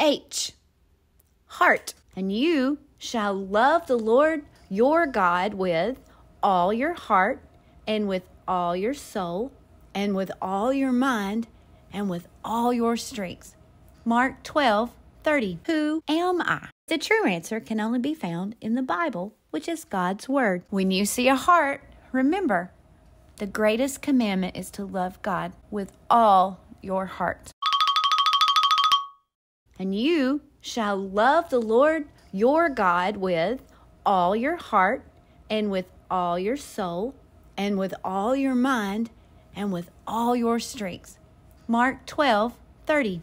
H. Heart. And you shall love the Lord your God with all your heart and with all your soul and with all your mind and with all your strength. Mark 12, 30. Who am I? The true answer can only be found in the Bible, which is God's Word. When you see a heart, remember the greatest commandment is to love God with all your heart. And you shall love the Lord your God with all your heart and with all your soul and with all your mind and with all your strength. Mark 12, 30.